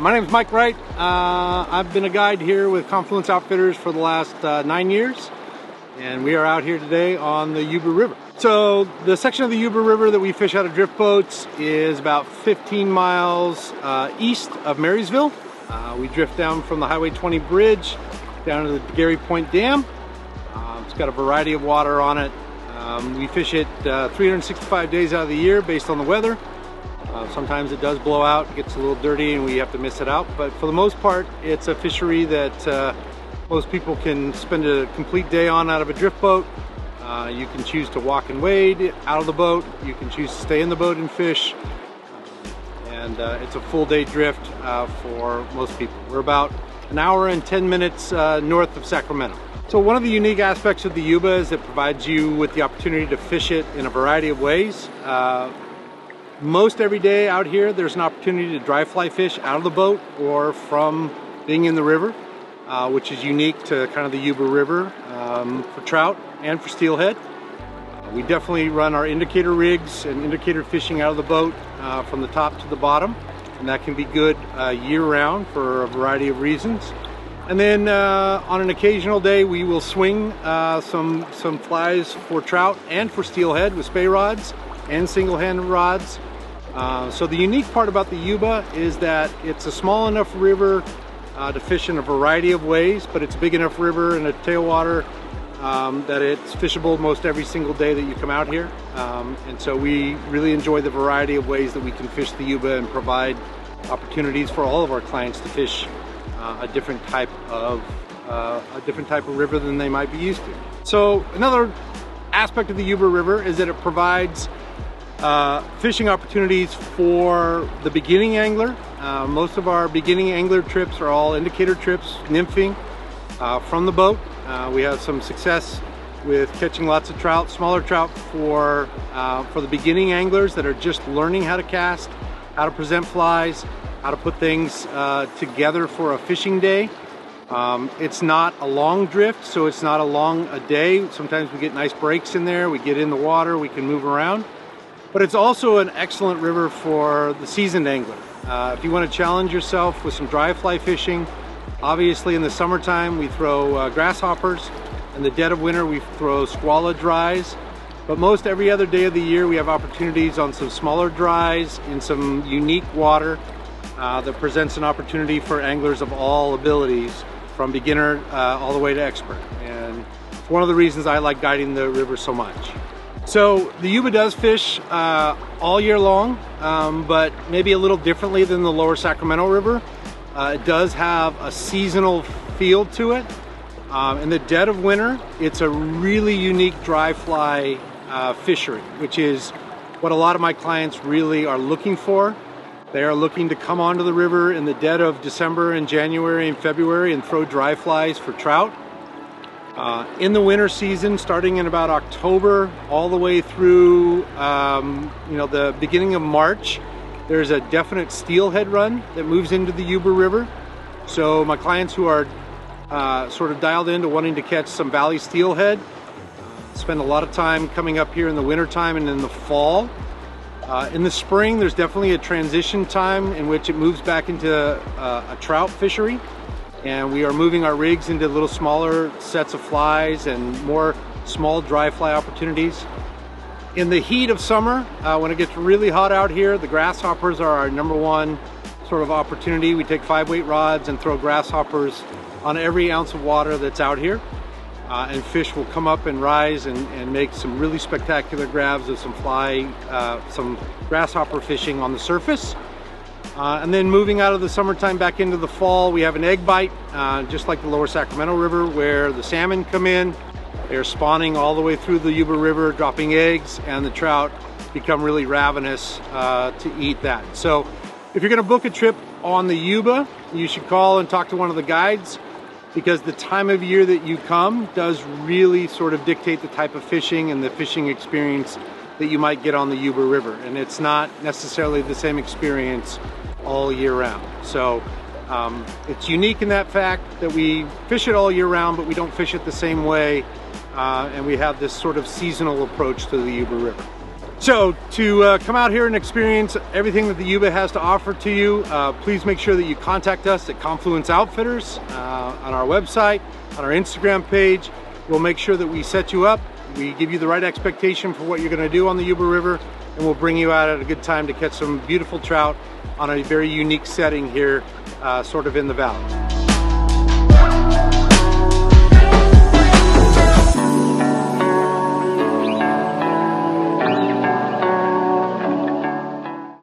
my name is Mike Wright. Uh, I've been a guide here with Confluence Outfitters for the last uh, nine years, and we are out here today on the Yuba River. So the section of the Yuba River that we fish out of drift boats is about 15 miles uh, east of Marysville. Uh, we drift down from the Highway 20 bridge down to the Daguerre Point Dam. Uh, it's got a variety of water on it. Um, we fish it uh, 365 days out of the year based on the weather. Uh, sometimes it does blow out, gets a little dirty and we have to miss it out. But for the most part, it's a fishery that uh, most people can spend a complete day on out of a drift boat. Uh, you can choose to walk and wade out of the boat. You can choose to stay in the boat and fish. And uh, it's a full day drift uh, for most people. We're about an hour and 10 minutes uh, north of Sacramento. So one of the unique aspects of the Yuba is it provides you with the opportunity to fish it in a variety of ways. Uh, most every day out here there's an opportunity to dry fly fish out of the boat or from being in the river uh, which is unique to kind of the Yuba River um, for trout and for steelhead. Uh, we definitely run our indicator rigs and indicator fishing out of the boat uh, from the top to the bottom and that can be good uh, year-round for a variety of reasons. And then uh, on an occasional day we will swing uh, some, some flies for trout and for steelhead with Spey rods and single-handed rods. Uh, so the unique part about the Yuba is that it's a small enough river uh, to fish in a variety of ways, but it's a big enough river and a tailwater um, that it's fishable most every single day that you come out here. Um, and so we really enjoy the variety of ways that we can fish the Yuba and provide opportunities for all of our clients to fish uh, a different type of uh, a different type of river than they might be used to. So another aspect of the Yuba River is that it provides uh, fishing opportunities for the beginning angler. Uh, most of our beginning angler trips are all indicator trips, nymphing uh, from the boat. Uh, we have some success with catching lots of trout, smaller trout for, uh, for the beginning anglers that are just learning how to cast, how to present flies, how to put things together for a fishing day. Um, it's not a long drift, so it's not a long a day. Sometimes we get nice breaks in there, we get in the water, we can move around. But it's also an excellent river for the seasoned angler. Uh, if you want to challenge yourself with some dry fly fishing, obviously in the summertime we throw uh, grasshoppers. In the dead of winter we throw Skwala dries. But most every other day of the year we have opportunities on some smaller dries in some unique water uh, that presents an opportunity for anglers of all abilities from beginner uh, all the way to expert. And it's one of the reasons I like guiding the river so much. So the Yuba does fish uh, all year long, um, but maybe a little differently than the lower Sacramento River. Uh, it does have a seasonal feel to it. Um, in the dead of winter, it's a really unique dry fly uh, fishery, which is what a lot of my clients really are looking for. They are looking to come onto the river in the dead of December and January and February and throw dry flies for trout. Uh, in the winter season, starting in about October all the way through um, you know the beginning of March, there's a definite steelhead run that moves into the Yuba River. So my clients who are uh, sort of dialed into wanting to catch some valley steelhead spend a lot of time coming up here in the winter time and in the fall. Uh, in the spring, there's definitely a transition time in which it moves back into uh, a trout fishery and we are moving our rigs into little smaller sets of flies and more small dry fly opportunities. In the heat of summer, uh, when it gets really hot out here, the grasshoppers are our number one sort of opportunity. We take five weight rods and throw grasshoppers on every ounce of water that's out here. Uh, and fish will come up and rise and, and, make some really spectacular grabs of some fly, uh, some grasshopper fishing on the surface. Uh, and then moving out of the summertime back into the fall, we have an egg bite, uh, just like the lower Sacramento River, where the salmon come in. They're spawning all the way through the Yuba River, dropping eggs, and the trout become really ravenous uh, to eat that. So if you're gonna book a trip on the Yuba, you should call and talk to one of the guides because the time of year that you come does really sort of dictate the type of fishing and the fishing experience that you might get on the Yuba River. And it's not necessarily the same experience all year round. So um, it's unique in that fact that we fish it all year round, but we don't fish it the same way. Uh, and we have this sort of seasonal approach to the Yuba River. So to uh, come out here and experience everything that the Yuba has to offer to you, uh, please make sure that you contact us at Confluence Outfitters uh, on our website, on our Instagram page. We'll make sure that we set you up. We give you the right expectation for what you're gonna do on the Yuba River and we'll bring you out at a good time to catch some beautiful trout on a very unique setting here, uh, sort of in the valley.